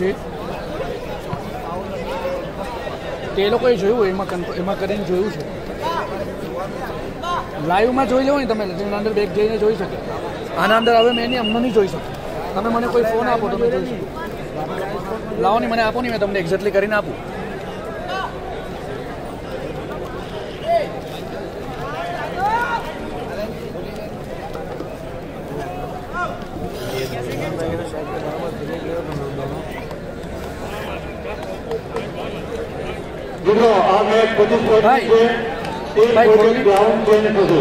જી તે લોકોએ જોયું એમાં એમાં કરીને જોયું છે. લાઈવમાં જોઈ લેવો ને તમે લેજન્ડ અંદર બેગ જઈને જોઈ શકે. આના અંદર હવે મેં એની અમને નહીં જોઈ શકું. તમે મને કોઈ ફોન આપો, તો મેં જોઈ શકું. લાવો ને મને આપો ને મેં તમને એક્ઝેક્ટલી કરીને આપું. મિત્રો આ મેચ બધું પ્રોજેક્ટ છે. એક પ્રોજેક્ટ ગ્રાઉન્ડ જોઈને થશે.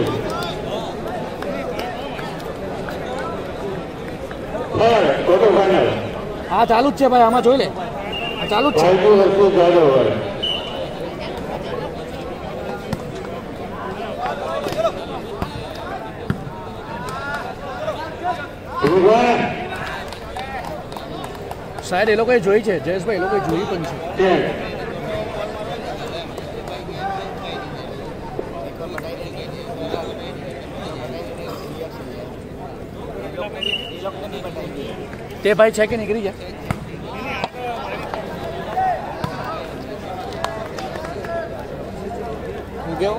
થર્ડ હા ચાલુ જ છે ભાઈ આમાં જોઈ લે. ચાલુ જ છે. શાયદ એ લોકોએ જોઈ છે. જયેશભાઈ એ લોકોએ જોઈ પણ છે. તે ભાઈ છે કે નીકળી ગયા હું કેવો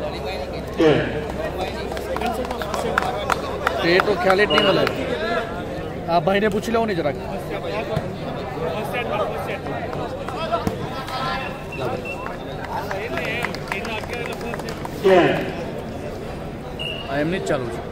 ટેન તે તો ખ્યાલ જ નહીં મળે આ ભાઈને પૂછી લેવું ને જરાક ટેન આ એમની જ ચાલુ છે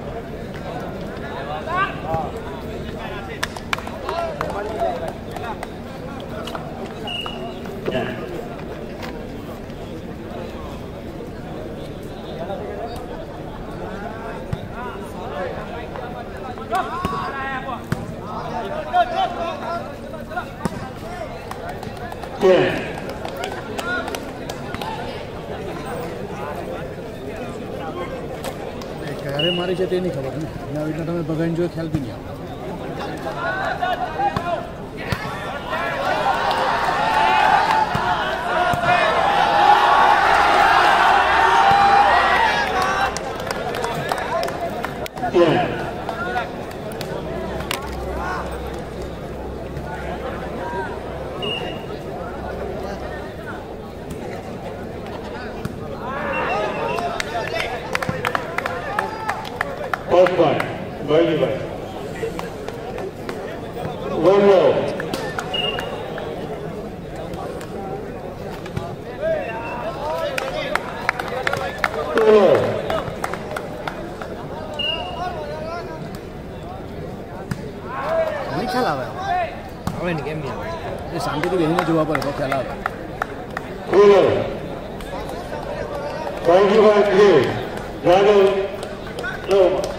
એ ક્યારે મારી છે તે નહીં ખબર ને અને આવી રીતના તમે ભગાઈને જોઈએ ખ્યાલ બી નહીં આવે Rome.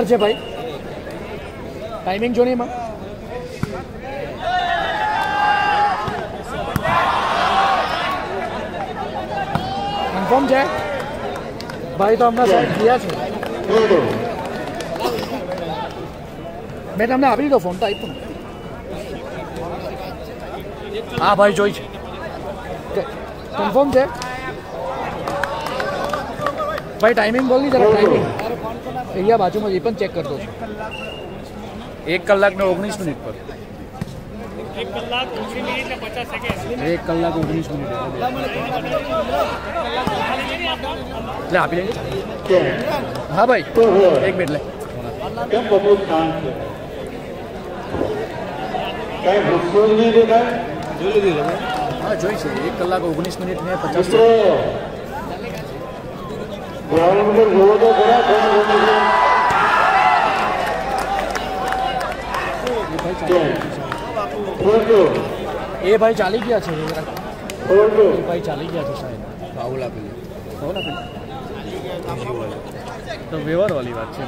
પર છે ભાઈ ટાઈમિંગ જો ને એમાં કન્ફર્મ છે ભાઈ તો હમણાં સાહેબ ગયા છે થ્રી ટુ મેં તમને આપી દીધો ફોન તો આપ્યો ને હા ભાઈ જોઈ છે કન્ફર્મ છે ભાઈ ટાઈમિંગ બોલ ની જરા ટાઈમિંગ અહીંયા બાજુમાં જ એ પણ ચેક કરતો છું એક કલાક ને ઓગણીસ મિનિટ પર એક કલાક ઓછી મિનિટ ને પચાસ સેકન્ડ એક કલાક ઓગણીસ મિનિટ એટલે આપી લેંગે ટેન હા ભાઈ ટુ ફોર એક મિનિટ લે કેમ બધું શાંત છે કઈ વૃક્ષો જ નહીં દેખાય હા જોઈ છે એક કલાક ઓગણીસ મિનિટ ને પચાસ 여러분들 모두 그래 એ ભાઈ ચાલી ગયા છે એ ભાઈ ચાલી ગયા છે સાહેબ બાઉલા પેલી બાઉલા પેલી તો વ્યવહાર વાળી વાત છે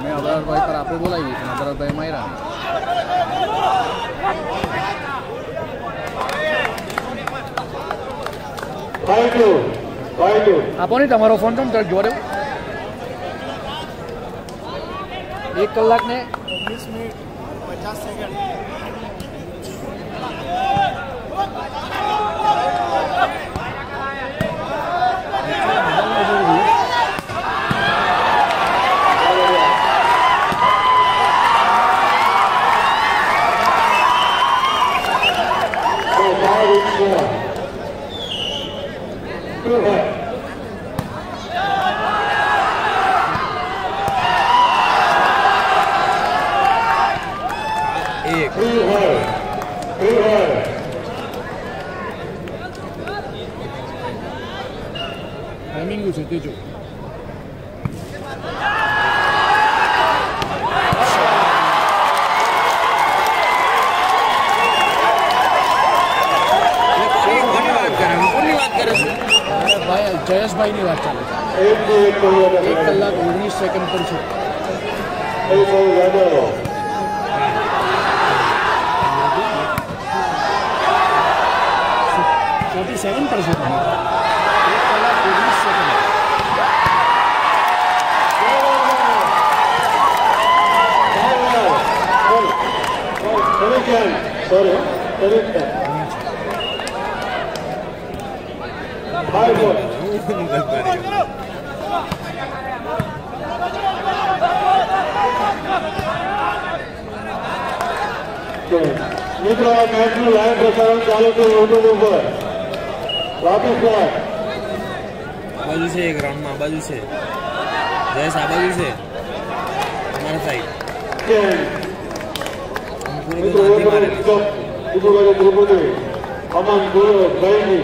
મેં અબરારભાઈ પર આપણે બોલાવી પણ અબરારભાઈ માયરા થેન્ક યુ આપો ને તમારો ફોન તો તરત જોડે એક કલાક ને વીસ મિનિટ પચાસ સેકન્ડ ભાઈ જયેશભાઈની વાત ચાલે છે Eight to eight to એક eight. કલાક ઓગણીસ સેકન્ડ પર છે Eight to Yadav. Forty seven પર છે તમે એક કલાક ઓગણીસ second Sorry, sorry. Five four. મિત્રો આ મેચનું લાઈવ પ્રસારણ ચાલુ છે યુટ્યુબ ઉપર વાપસ બાદ આ બાજુ છે એક રાઉન્ડમાં આ બાજુ છે જયેશ આ બાજુ છે તમારા સાઈડ પૂરો મિત્રો બધું નથી મારેલી બીજું બધું ત્રિપુટી અમન ગુરુ ભાઈની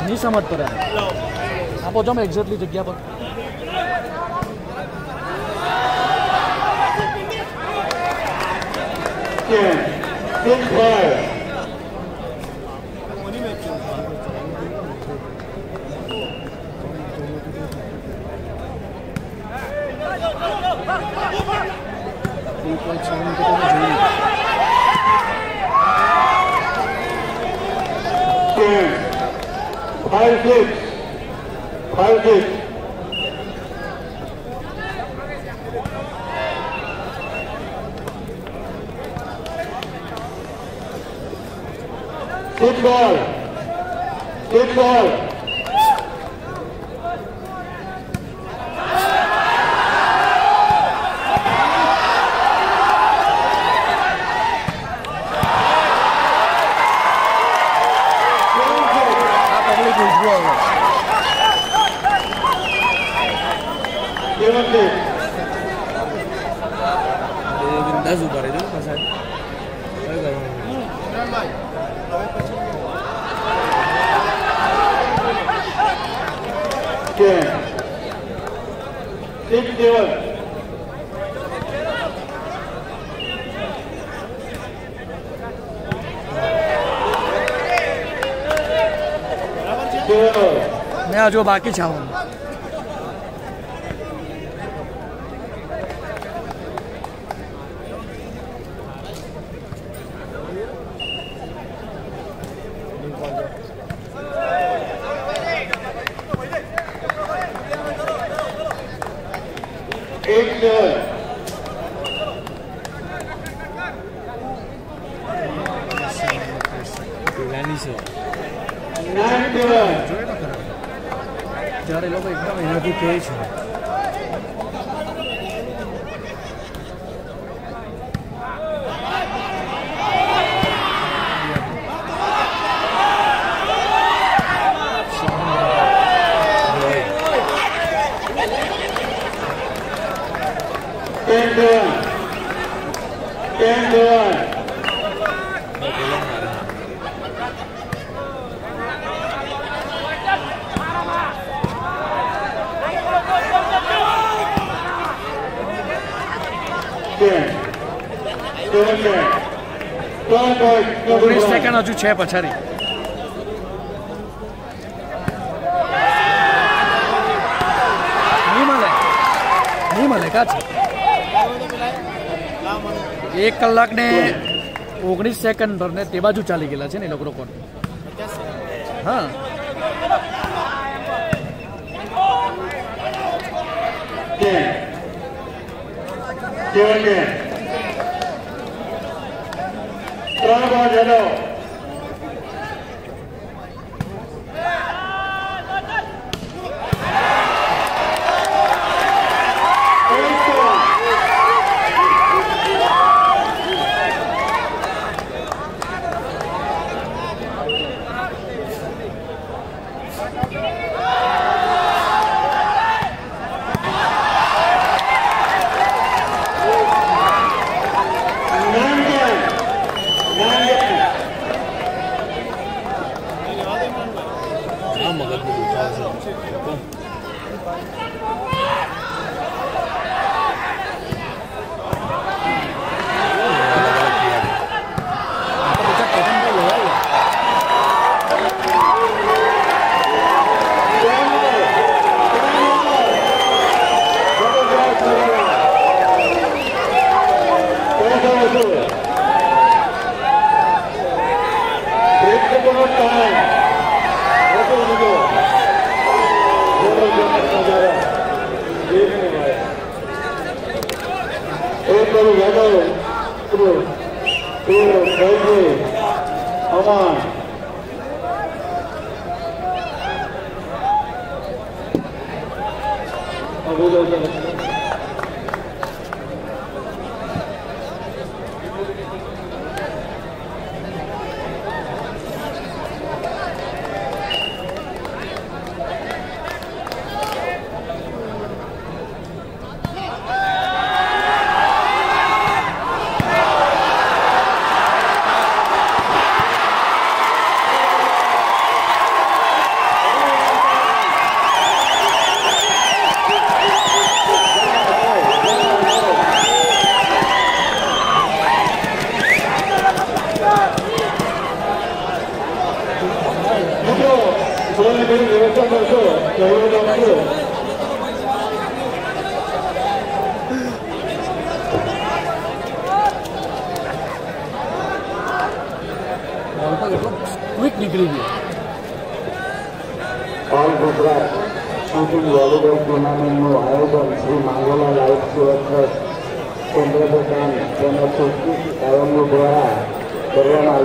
નહીં સમજ પડે આપો જો મેં એક્ઝેક્ટલી જગ્યા પર ten six Fire clips. Fire clips. Sit ball. Sit ball. मैं आज बाकी छाऊँ ઓગણીસ સેકન્ડ હજુ છે પછાડી નહીં મળે નહીં મળે કા છે એક કલાક ને ઓગણીસ સેકન્ડ ને તે બાજુ ચાલી ગયેલા છે ને એ લોકો કોણ હા ટેન Bravo, genau.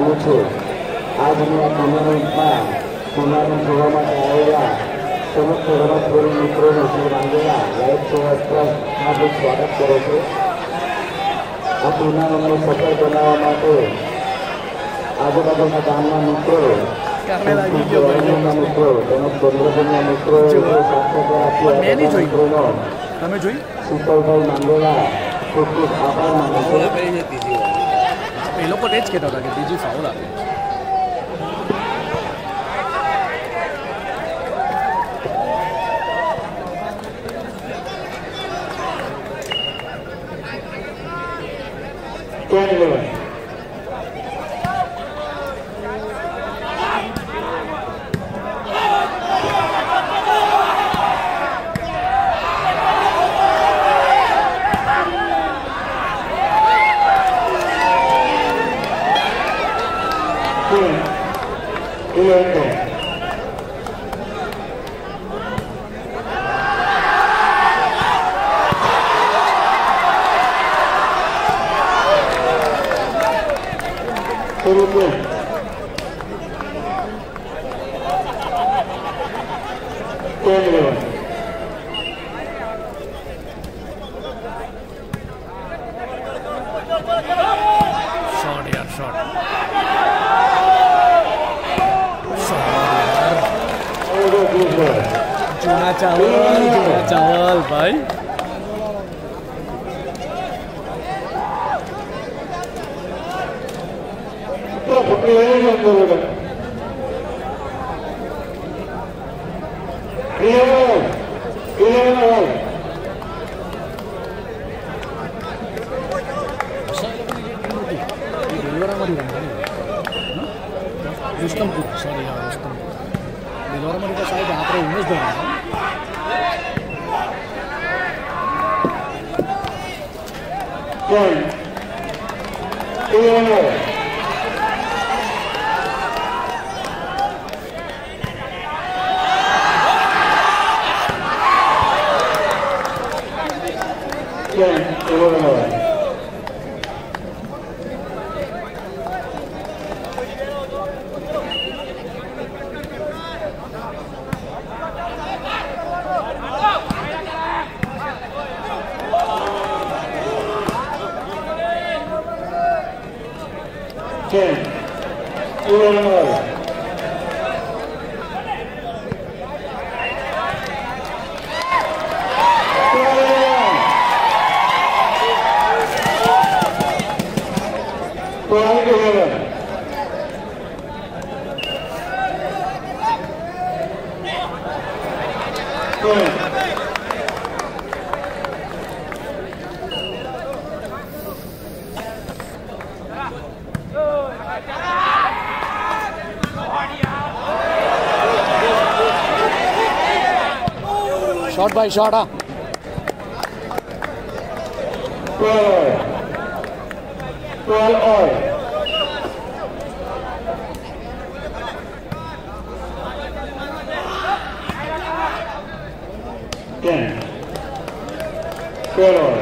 છે આજની આ ટુર્નામેન્ટમાં ટુર્નામેન્ટ જોવા માટે આવેલા સમસ્ત રમતપ્રેમી મિત્રોનું શ્રી માંગોલા લાઇફ સેવા ટ્રસ્ટ હાર્દિક સ્વાગત કરે છે આ ટુર્નામેન્ટને સફળ બનાવવા માટે આજુબાજુના ગામના મિત્રો કામે લાગી ગયો ભાઈ. સંસ્કૃતિ મિત્રો તેમજ ચંદ્રપુરના મિત્રો જો. સાથે મેં નહીં જોઈ. મિત્રોનો તમે જોઈ શીતલભાઈ માંગેલા ખૂબ ખૂબ આભાર માનું છું ફોલો કરી છે ત્રીજી વાર એ લોકો એ જ કહેતા હતા કે બીજી ફાઉલ આપે ten eleven 1 ANO Shot by shot, huh? Twelve. All. Ten. Twelve all.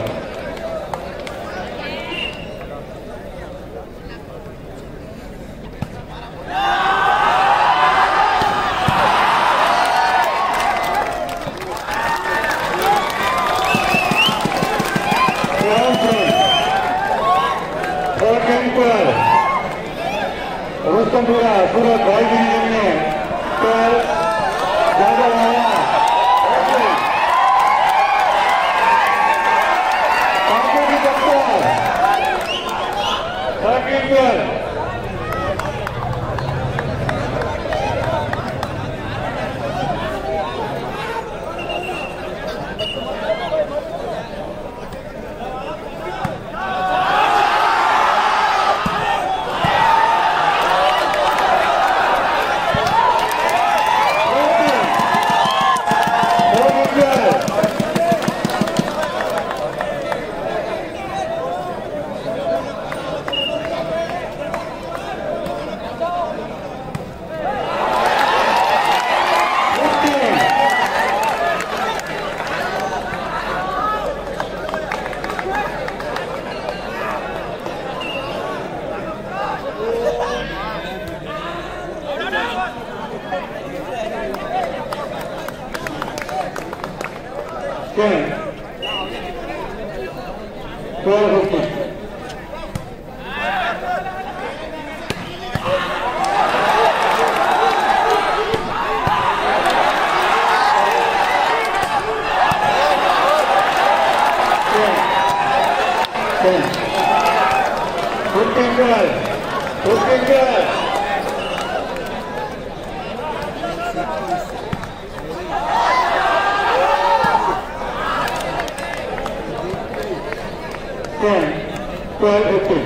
Austin. Looking good. Looking good. Good. Okay.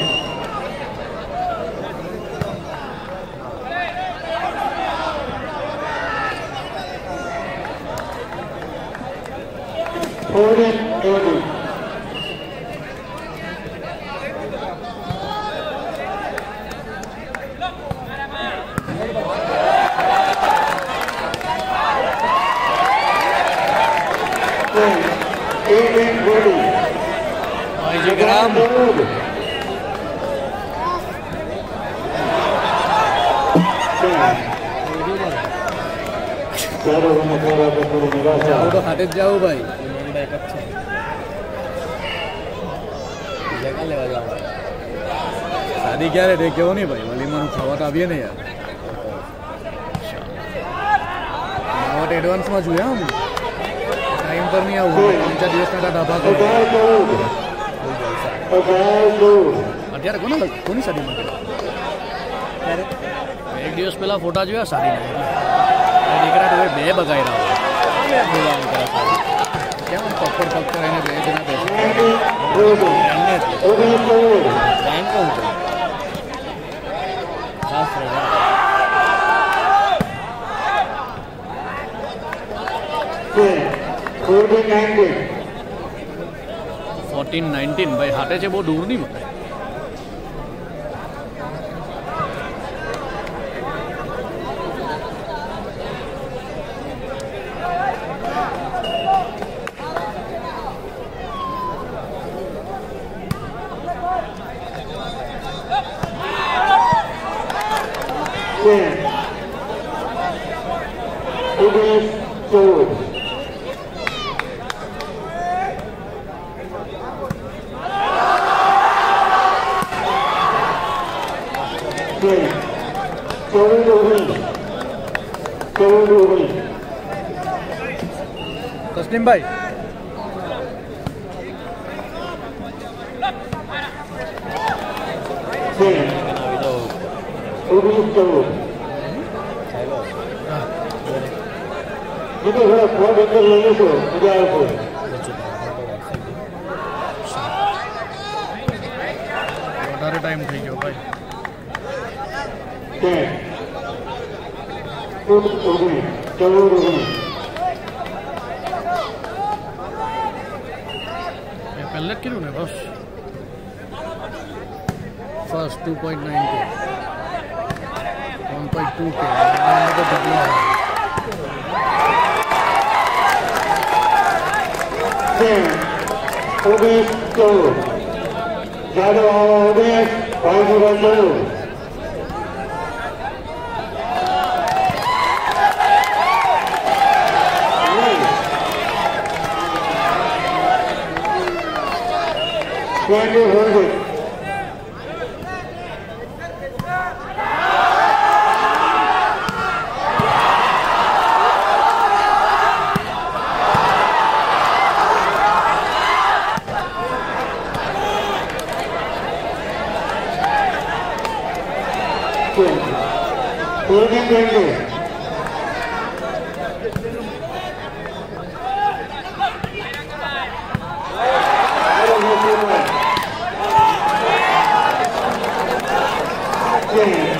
ક્યાં લેવા જવાનું શાદી ક્યારે રે કેવો નહીં ભાઈ વલીમાનું ખાવા તો આવીએ ને યાર નોટ એડવાન્સમાં જોઈએ હા હું ટાઈમ પર નહીં આવું ત્રણ ચાર દિવસના ઢાબા કરું અઢાર ચૌદ અઢાર ચૌદ અત્યારે કોને કોની શાદી માટે એક દિવસ પહેલા ફોટા જોયા શાદીના દીકરા તો બે બગાડ્યા કેમ આમ પગ પર પગ કરાઈને બે જણા બેસે એમને જ ઓગણીસ ચૌદ ટાઈમ કહું છું ખાસ રજા ફોર્ટી નાઇન્ટીન ફોર્ટીન નાઇન્ટીન ભાઈ હાટે છે બહુ દૂર નહીં મને 97 વધારે ટાઈમ થઈ ગયો ભાઈ ચૌદ ઓગણીસ ચૌદ ઓગણીસ पैलेट किलो ने बस फ़र्स्ट 2.9 के 1.2 के मतलब डबल है Obis Tolu. Jadon Obis, Baju Bandung. Daniel Herman. James.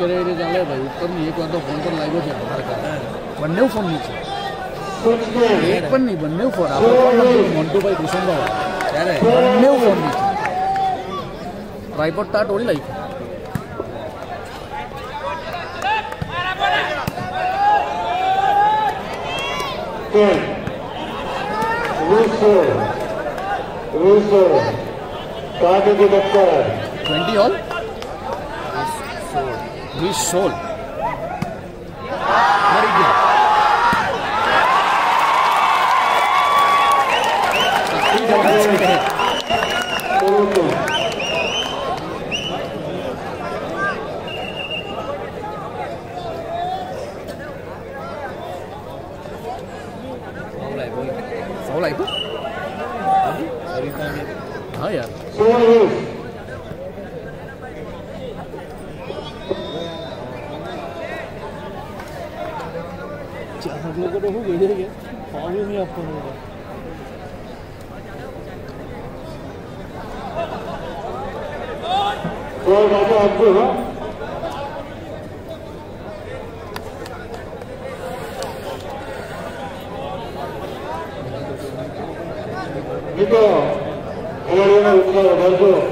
ના, નીચે રહી રીતે ચાલે ભાઈ ઉપરની એક વાર તો ફોન પર લાગ્યો છે બહાર કાઢ બંને ફોન નીચે Sixteen. એક પણ નહીં બંને ફોન આપણે ફોન નથી મોન્ટુભાઈ કુસુમભાઈ ત્યારે બંને ફોન નીચે ટ્રાયપોડ તાર તોડી લાગ્યું Ten. Whistle. Whistle. Starting the doctor. Twenty his soul 자세가 너무 그래게 어른이 아프는 거. 어, 나도 안 보여? 이거, 어른이 아프는 거 맞죠?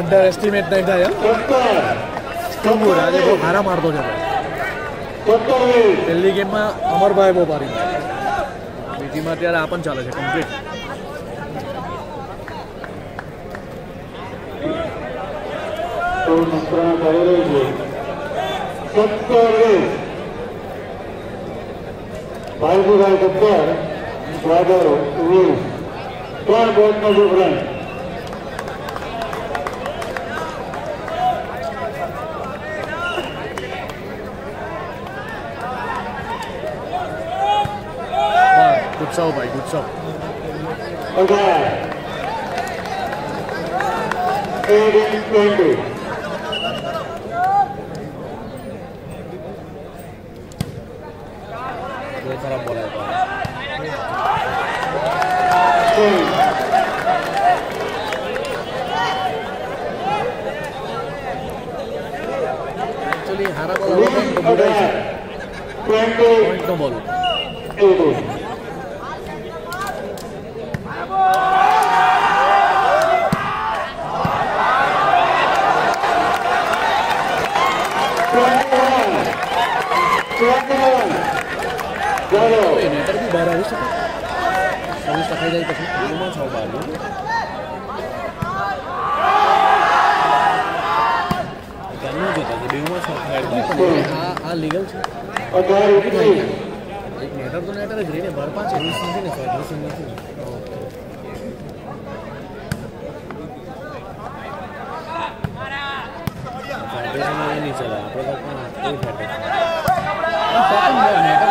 Under estimate નહીં થાય સત્તર સ્ટમ્બુર આજે બહુ હારા મારતો છે ભાઈ સત્તર વીસ પહેલી ગેમમાં અમરભાઈ બહુ મારી બીજીમાં અત્યારે આ પણ ચાલે છે કમ્પ્લીટ તો મંત્રણા ચાલી રહી છે સત્તર વીસ ભાઈજીભાઈ સત્તર સ્વાગર વીસ ત્રણ બોટનો difference good show by good show. Okay. Eighteen twenty. Dua cara bola itu. Actually, harap bola itu. Twenty. Point no ball. Eighteen. Ini Ntar gue barang Netar tuh netar baru ini salah. Ini. Ini.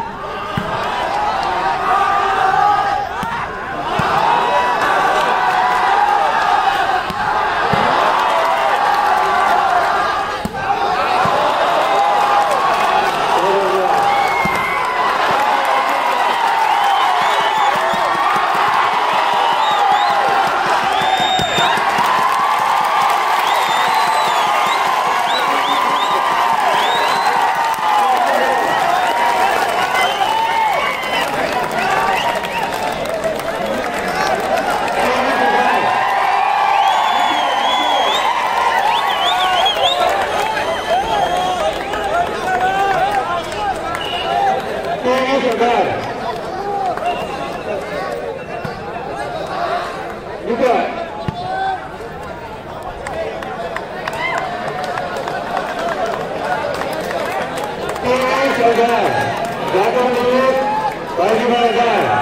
나경민의 마지막 날